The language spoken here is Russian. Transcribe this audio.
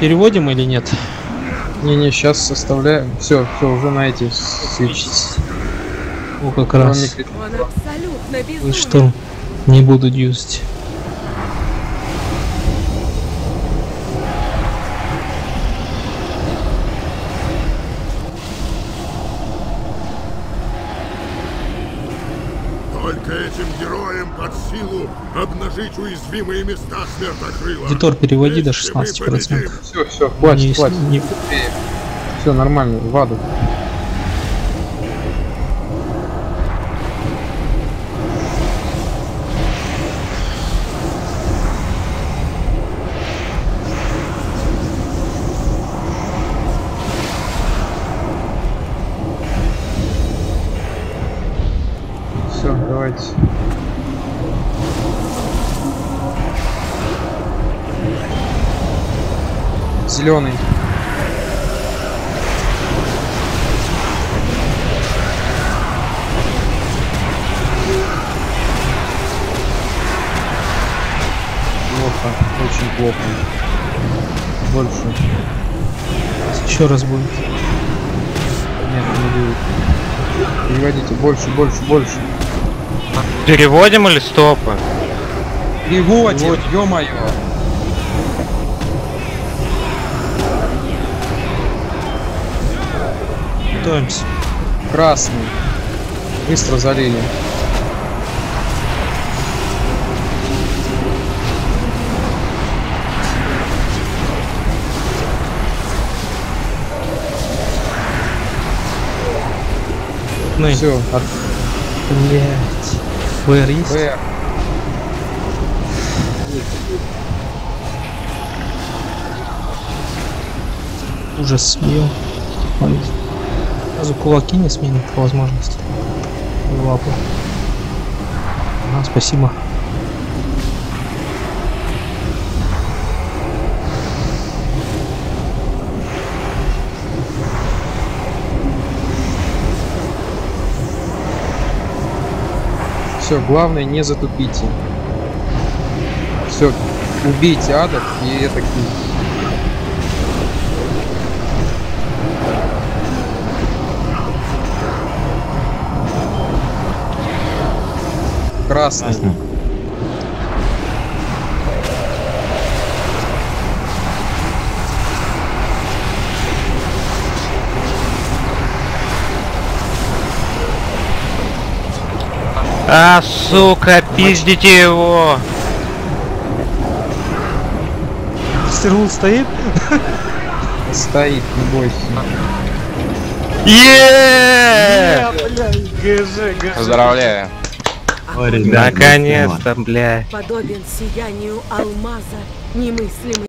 Переводим или нет? Не-не, сейчас составляем. Все, все, уже на эти свечить. О, как раз. Он абсолютно Вы безумен. что? Не буду юзать. Только этим героям под силу обнажить уязвимые места смертокрыла. Дитор, переводи до Если мы 16%. победим, Все, все, хватит, Не- хватит. не- Все нормально, в аду. Давайте. Зеленый. Плохо, очень плохо. Больше. Еще раз будет. Нет, не будет. Переводите больше, больше, больше. Переводим или стопы? Переводим, ё-моё. Готовимся. Красный. Быстро залили. Ну. Все, от Блять. ВР есть? ВР. Ужас съел. Ой. Сразу кулаки не сменят по возможности. И лапы. А, спасибо. Все, главное не затупите. Все, убейте адов и это Красный. А, сука, пиздите его! Стергул стоит? Стоит, не бойся. Еее! Поздравляю. Наконец-то, блядь. Подобен сиянию алмаза, немыслимый